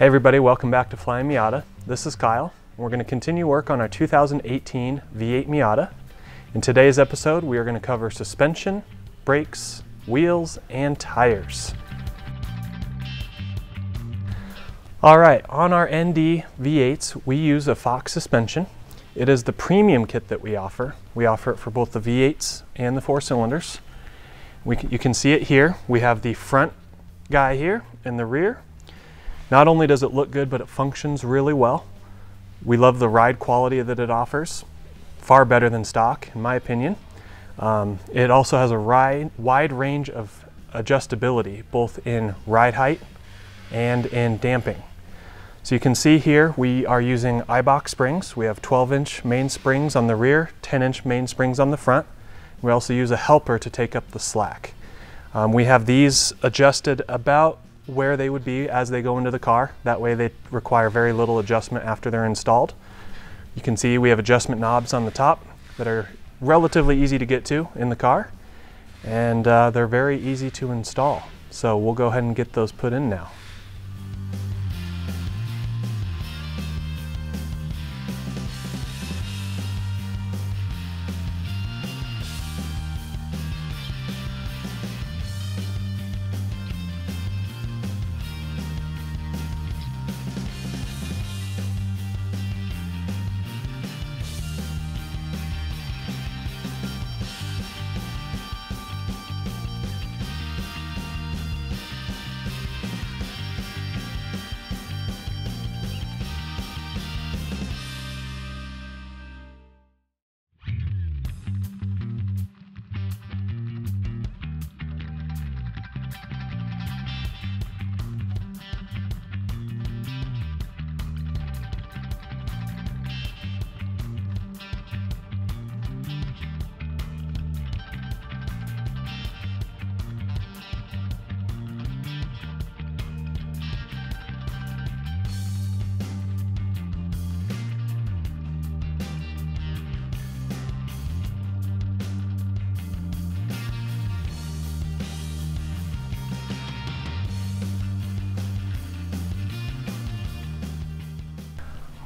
Hey everybody, welcome back to Flyin' Miata. This is Kyle. We're going to continue work on our 2018 V8 Miata. In today's episode, we are going to cover suspension, brakes, wheels, and tires. All right, on our ND V8s, we use a Fox suspension. It is the premium kit that we offer. We offer it for both the V8s and the four cylinders. You can see it here. We have the front guy here in the rear. Not only does it look good, but it functions really well. We love the ride quality that it offers, far better than stock, in my opinion. Um, it also has a ride, wide range of adjustability, both in ride height and in damping. So you can see here we are using Eibach springs. We have 12 inch main springs on the rear, 10 inch main springs on the front. We also use a helper to take up the slack. Um, we have these adjusted about where they would be as they go into the car. That way they require very little adjustment after they're installed. You can see we have adjustment knobs on the top that are relatively easy to get to in the car and uh, they're very easy to install. So we'll go ahead and get those put in now.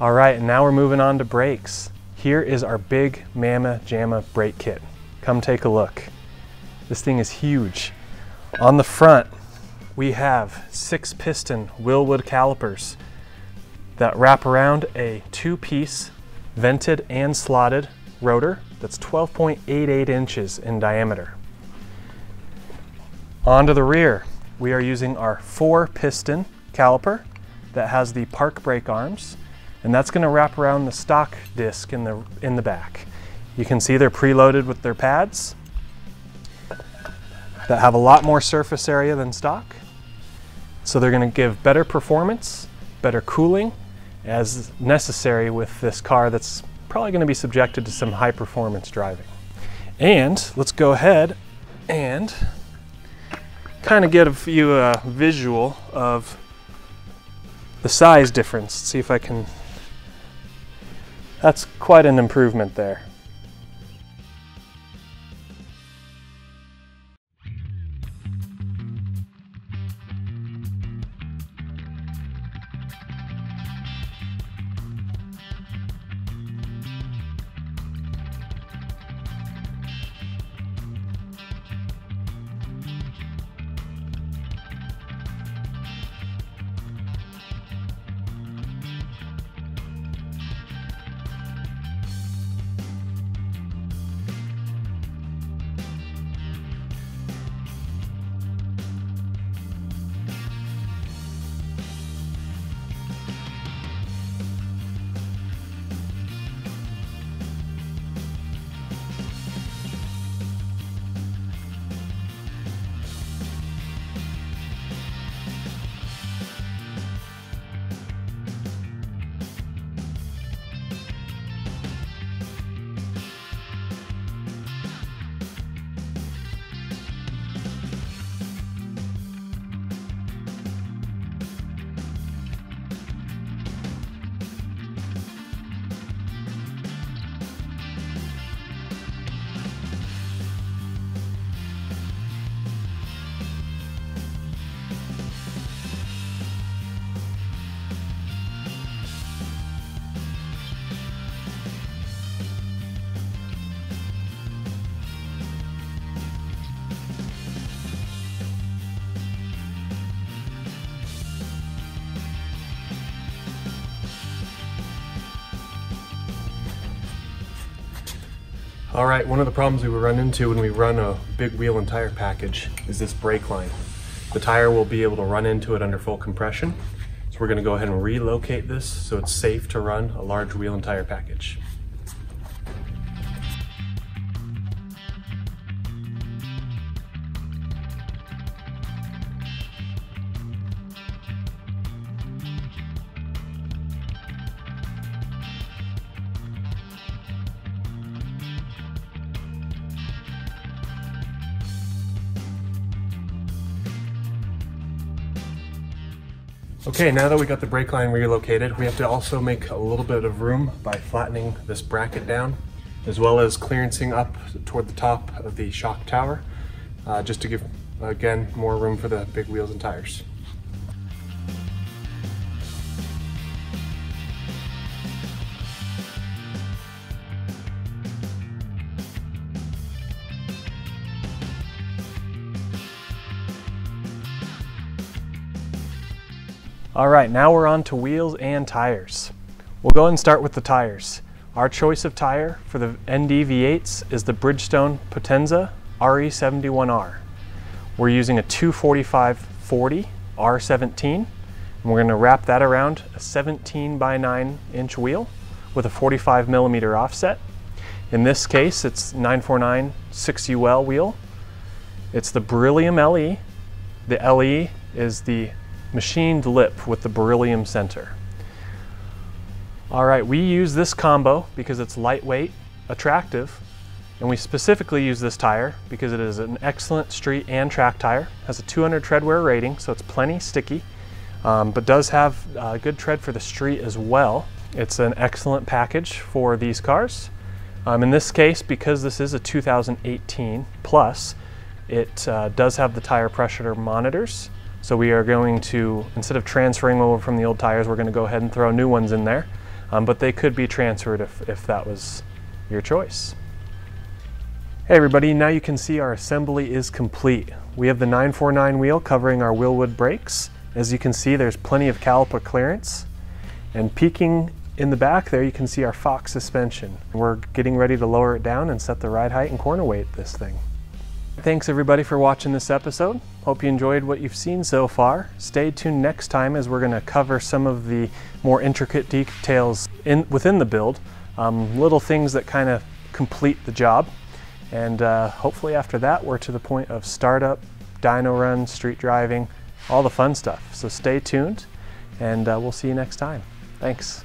All right, and now we're moving on to brakes. Here is our big Mama Jama brake kit. Come take a look. This thing is huge. On the front, we have six piston Wilwood calipers that wrap around a two piece vented and slotted rotor that's 12.88 inches in diameter. Onto the rear, we are using our four piston caliper that has the park brake arms and that's going to wrap around the stock disc in the, in the back. You can see they're preloaded with their pads that have a lot more surface area than stock. So they're going to give better performance, better cooling as necessary with this car that's probably going to be subjected to some high performance driving. And let's go ahead and kind of give you a uh, visual of the size difference. See if I can that's quite an improvement there. All right, one of the problems we run into when we run a big wheel and tire package is this brake line. The tire will be able to run into it under full compression. So we're gonna go ahead and relocate this so it's safe to run a large wheel and tire package. Okay, now that we got the brake line relocated, we have to also make a little bit of room by flattening this bracket down, as well as clearancing up toward the top of the shock tower, uh, just to give, again, more room for the big wheels and tires. All right, now we're on to wheels and tires. We'll go and start with the tires. Our choice of tire for the ND V8s is the Bridgestone Potenza RE71R. We're using a 245-40 R17, and we're gonna wrap that around a 17 by 9 inch wheel with a 45 millimeter offset. In this case, it's 949 6UL wheel. It's the Beryllium LE. The LE is the machined lip with the beryllium center. All right, we use this combo because it's lightweight, attractive, and we specifically use this tire because it is an excellent street and track tire. Has a 200 tread wear rating, so it's plenty sticky, um, but does have uh, good tread for the street as well. It's an excellent package for these cars. Um, in this case, because this is a 2018 plus, it uh, does have the tire pressure monitors so we are going to, instead of transferring over from the old tires, we're going to go ahead and throw new ones in there. Um, but they could be transferred if, if that was your choice. Hey everybody, now you can see our assembly is complete. We have the 949 wheel covering our Wilwood brakes. As you can see, there's plenty of caliper clearance. And peeking in the back there, you can see our Fox suspension. We're getting ready to lower it down and set the ride height and corner weight this thing. Thanks everybody for watching this episode. Hope you enjoyed what you've seen so far. Stay tuned next time as we're going to cover some of the more intricate details in, within the build, um, little things that kind of complete the job. And uh, hopefully after that, we're to the point of startup, dyno run, street driving, all the fun stuff. So stay tuned and uh, we'll see you next time. Thanks.